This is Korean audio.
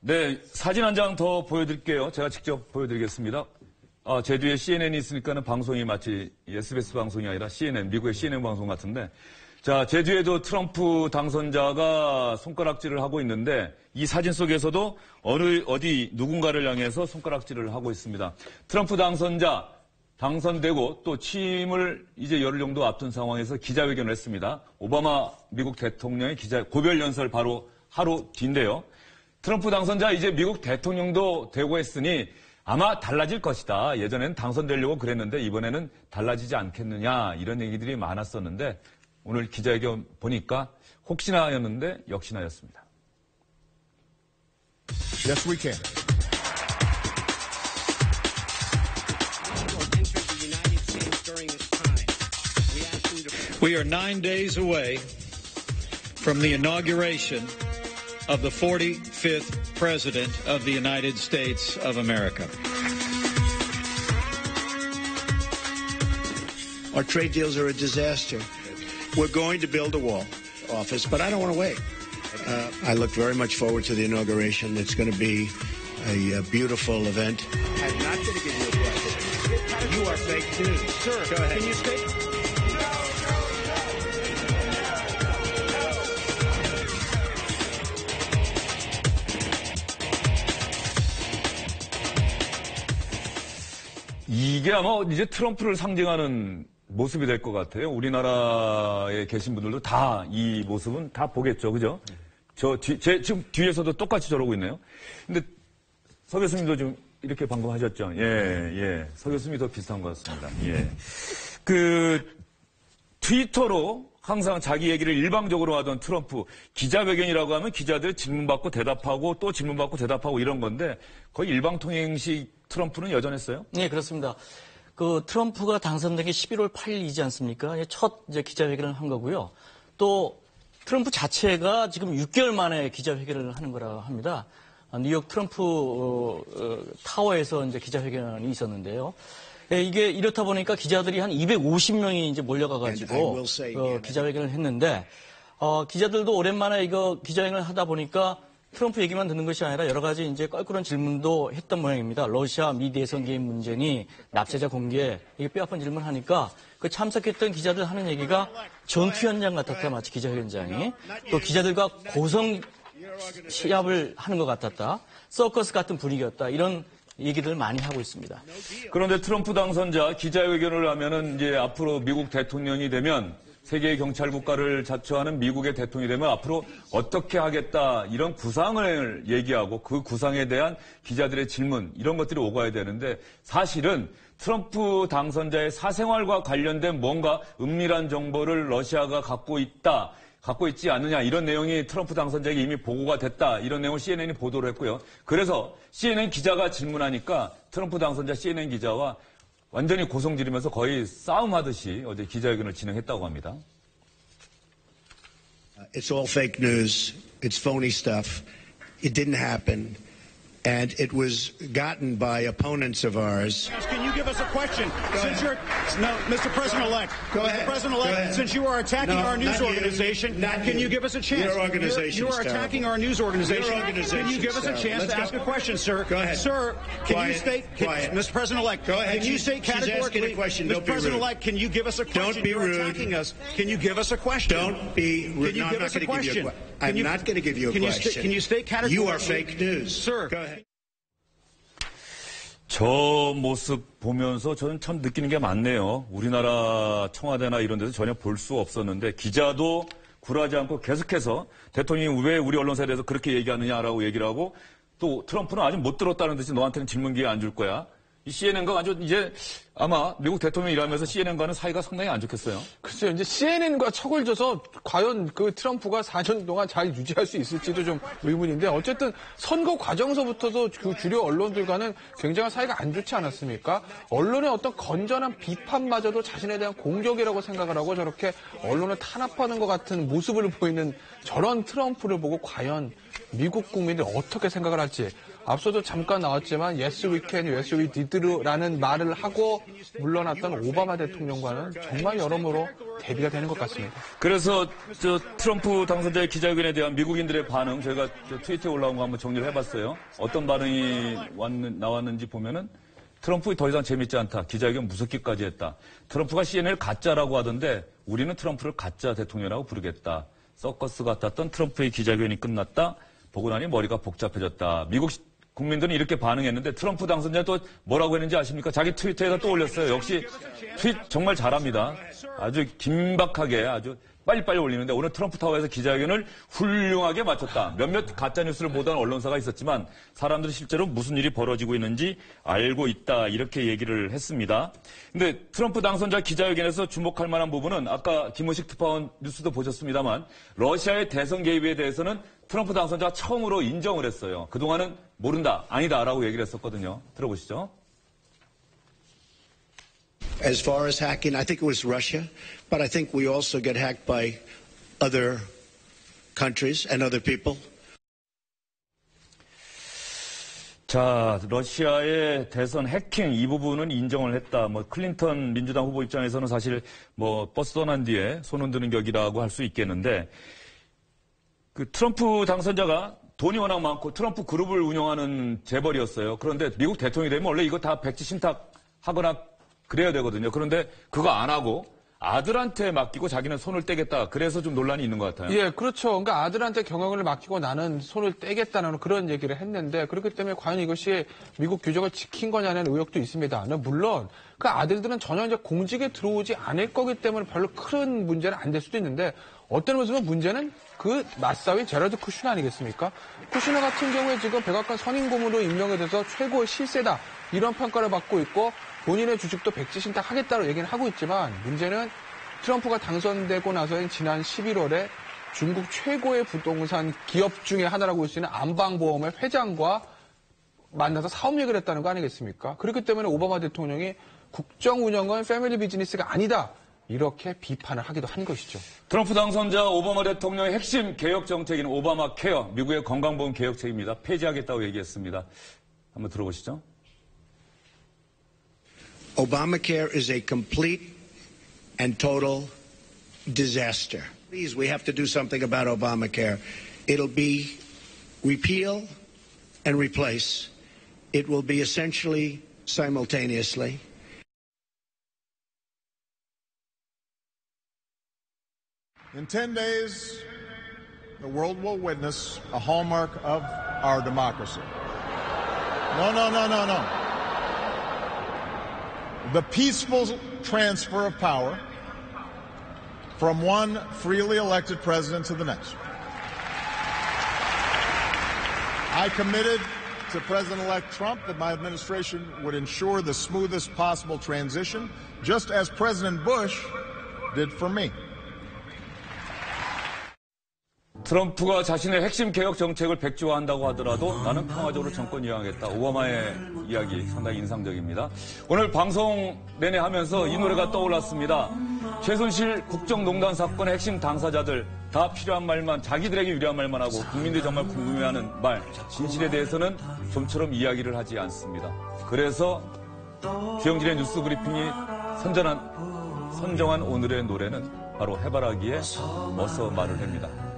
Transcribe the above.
네, 사진 한 장 더 보여드릴게요. 제가 직접 보여드리겠습니다. 아, 제 뒤에 CNN이 있으니까는 방송이 마치 SBS 방송이 아니라 CNN, 미국의 CNN 방송 같은데. 자, 제 뒤에도 트럼프 당선자가 손가락질을 하고 있는데 이 사진 속에서도 어느, 어디 누군가를 향해서 손가락질을 하고 있습니다. 트럼프 당선자 당선되고 또 취임을 이제 열흘 정도 앞둔 상황에서 기자회견을 했습니다. 오바마 미국 대통령의 기자 고별 연설 바로 하루 뒤인데요. 트럼프 당선자 이제 미국 대통령도 되고 했으니 아마 달라질 것이다. 예전에는 당선되려고 그랬는데 이번에는 달라지지 않겠느냐 이런 얘기들이 많았었는데 오늘 기자회견 보니까 혹시나였는데 역시나였습니다. Yes, we can. We are nine days away from the inauguration of the 45th President of the United States of America. Our trade deals are a disaster. We're going to build a wall office, but I don't want to wait. Uh, I look very much forward to the inauguration. It's going to be a, uh beautiful event. I'm not going to give you a question. You are fake news. Sir, Go ahead. can you state? 이게 아마 이제 트럼프를 상징하는 모습이 될 것 같아요. 우리나라에 계신 분들도 다 이 모습은 다 보겠죠. 그죠? 저 뒤, 제, 지금 뒤에서도 똑같이 저러고 있네요. 근데 서 교수님도 좀 이렇게 방금 하셨죠. 예, 예. 서 교수님이 더 비슷한 것 같습니다. 예. 그, 트위터로 항상 자기 얘기를 일방적으로 하던 트럼프 기자회견이라고 하면 기자들 질문받고 대답하고 또 질문받고 대답하고 이런 건데 거의 일방통행식 트럼프는 여전했어요? 네, 그렇습니다. 그 트럼프가 당선된 게 11월 8일이지 않습니까? 예, 첫 이제 기자회견을 한 거고요. 또 트럼프 자체가 지금 6개월 만에 기자회견을 하는 거라 합니다. 아, 뉴욕 트럼프 어, 어, 타워에서 이제 기자회견이 있었는데요. 예, 이게 이렇다 보니까 기자들이 한 250명이 이제 몰려가가지고 어, 기자회견을 했는데 어, 기자들도 오랜만에 이거 기자회견을 하다 보니까 트럼프 얘기만 듣는 것이 아니라 여러 가지 이제 껄끄러운 질문도 했던 모양입니다. 러시아 미 대선 개입 문제니 납세자 공개 이게 뼈아픈 질문 하니까 그 참석했던 기자들 하는 얘기가 전투 현장 같았다 마치 기자회견장이. 또 기자들과 고성 시합을 하는 것 같았다. 서커스 같은 분위기였다. 이런 얘기들을 많이 하고 있습니다. 그런데 트럼프 당선자 기자회견을 하면은 이제 앞으로 미국 대통령이 되면 세계 경찰 국가를 자처하는 미국의 대통령이 되면 앞으로 어떻게 하겠다 이런 구상을 얘기하고 그 구상에 대한 기자들의 질문 이런 것들이 오가야 되는데 사실은 트럼프 당선자의 사생활과 관련된 뭔가 은밀한 정보를 러시아가 갖고 있다. 갖고 있지 않느냐 이런 내용이 트럼프 당선자에게 이미 보고가 됐다 이런 내용을 CNN이 보도를 했고요. 그래서 CNN 기자가 질문하니까 트럼프 당선자 CNN 기자와 완전히 고성 지르면서 거의 싸움하듯이 어제 기자회견을 진행했다고 합니다. It's all fake news. It's phony stuff. It didn't happen. And it was gotten by opponents of ours. Can you give us a question? since you're no, Mr. President-elect. Go Mr. ahead. President-elect, since you are attacking No, our news you. organization, Not can you. you give us a chance? Your organization's You are attacking our news organization. Your Can you give us a chance Let's to ask a question, sir? Go ahead. Sir, can Quiet. you state, can, Quiet. Mr. President-elect, Go ahead. can you She's- state she's asking a categorically, question. Mr. President-elect, can you give us a question? Don't be You're rude. attacking us. Can you give us a question? Don't be Can you No, give us a going give you a question? Question. I'm you- not going to give you a can you sta- question. can you state categorically? You are fake news. Sir. Go ahead. 저 모습 보면서 저는 참 느끼는 게 많네요. 우리나라 청와대나 이런 데서 전혀 볼 수 없었는데 기자도 굴하지 않고 계속해서 대통령이 왜 우리 언론사에 대해서 그렇게 얘기하느냐라고 얘기를 하고 또 트럼프는 아직 못 들었다는 듯이 너한테는 질문 기회 안 줄 거야. 이 CNN과 완전 이제 아마 미국 대통령이 일하면서 CNN과는 사이가 상당히 안 좋겠어요. 글쎄요, 이제 CNN과 척을 져서 과연 그 트럼프가 4년 동안 잘 유지할 수 있을지도 좀 의문인데 어쨌든 선거 과정서부터도 그 주류 언론들과는 굉장한 사이가 안 좋지 않았습니까? 언론의 어떤 건전한 비판마저도 자신에 대한 공격이라고 생각을 하고 저렇게 언론을 탄압하는 것 같은 모습을 보이는 저런 트럼프를 보고 과연 미국 국민들이 어떻게 생각을 할지 앞서도 잠깐 나왔지만 yes we can, yes we did라는 말을 하고 물러났던 오바마 대통령과는 정말 여러모로 대비가 되는 것 같습니다. 그래서 저 트럼프 당선자의 기자회견에 대한 미국인들의 반응 저희가 저 트위터에 올라온 거 한번 정리를 해봤어요. 어떤 반응이 왔는, 나왔는지 보면은 트럼프 더 이상 재밌지 않다. 기자회견 무섭기까지 했다. 트럼프가 CNN을 가짜라고 하던데 우리는 트럼프를 가짜 대통령이라고 부르겠다. 서커스 같았던 트럼프의 기자회견이 끝났다. 보고 나니 머리가 복잡해졌다. 미국 시- 국민들은 이렇게 반응했는데 트럼프 당선자 또 뭐라고 했는지 아십니까? 자기 트위터에다 또 올렸어요. 역시 트윗 정말 잘합니다. 아주 긴박하게 아주 빨리빨리 올리는데 오늘 트럼프 타워에서 기자회견을 훌륭하게 마쳤다. 몇몇 가짜뉴스를 보던 언론사가 있었지만 사람들이 실제로 무슨 일이 벌어지고 있는지 알고 있다. 이렇게 얘기를 했습니다. 근데 트럼프 당선자 기자회견에서 주목할 만한 부분은 아까 김호식 특파원 뉴스도 보셨습니다만 러시아의 대선 개입에 대해서는 트럼프 당선자가 처음으로 인정을 했어요. 그동안은 모른다, 아니다라고 얘기를 했었거든요. 들어보시죠. As far as hacking, I think it was Russia, but I think we also get hacked by other countries and other people. 자, 러시아의 대선 해킹 이 부분은 인정을 했다. 뭐 클린턴 민주당 후보 입장에서는 사실 뭐 버스 떠난 뒤에 손 흔 드는 격이라고 할 수 있겠는데 그 트럼프 당선자가 돈이 워낙 많고 트럼프 그룹을 운영하는 재벌이었어요. 그런데 미국 대통령이 되면 원래 이거 다 백지 신탁 하거나 그래야 되거든요. 그런데 그거 안 하고 아들한테 맡기고 자기는 손을 떼겠다. 그래서 좀 논란이 있는 것 같아요. 예, 그렇죠. 그러니까 아들한테 경영을 맡기고 나는 손을 떼겠다는 그런 얘기를 했는데 그렇기 때문에 과연 이것이 미국 규정을 지킨 거냐는 의혹도 있습니다. 네, 물론 그 아들들은 전혀 이제 공직에 들어오지 않을 거기 때문에 별로 큰 문제는 안 될 수도 있는데 어떤 의미에서 문제는 그 맞싸윈 제라드 쿠슈너 아니겠습니까? 쿠슈너 같은 경우에 지금 백악관 선임 고문으로 임명이 돼서 최고의 실세다 이런 평가를 받고 있고 본인의 주식도 백지신탁 하겠다고 얘기는 하고 있지만 문제는 트럼프가 당선되고 나서인 지난 11월에 중국 최고의 부동산 기업 중에 하나라고 볼 수 있는 안방보험의 회장과 만나서 사업 얘기를 했다는 거 아니겠습니까? 그렇기 때문에 오바마 대통령이 국정 운영은 패밀리 비즈니스가 아니다. 이렇게 비판을 하기도 한 것이죠. 트럼프 당선자 오바마 대통령의 핵심 개혁 정책인 오바마 케어, 미국의 건강보험 개혁책입니다. 폐지하겠다고 얘기했습니다. 한번 들어보시죠. Obamacare is a complete and total disaster. Please, we have to do something about Obamacare. It'll be repeal and replace. It will be essentially simultaneously. In 10 days, the world will witness a hallmark of our democracy. No, no, no, no, no. The peaceful transfer of power from one freely elected president to the next. I committed to President elect Trump that my administration would ensure the smoothest possible transition, just as President Bush did for me. 트럼프가 자신의 핵심 개혁 정책을 백지화한다고 하더라도 나는 평화적으로 정권 이양하겠다. 오바마의 이야기 상당히 인상적입니다. 오늘 방송 내내 하면서 이 노래가 떠올랐습니다. 최순실 국정농단 사건의 핵심 당사자들 다 필요한 말만 자기들에게 유리한 말만 하고 국민들이 정말 궁금해하는 말 진실에 대해서는 좀처럼 이야기를 하지 않습니다. 그래서 주영진의 뉴스 브리핑이 선전한 선정한 오늘의 노래는 바로 해바라기의 어서 말을 합니다.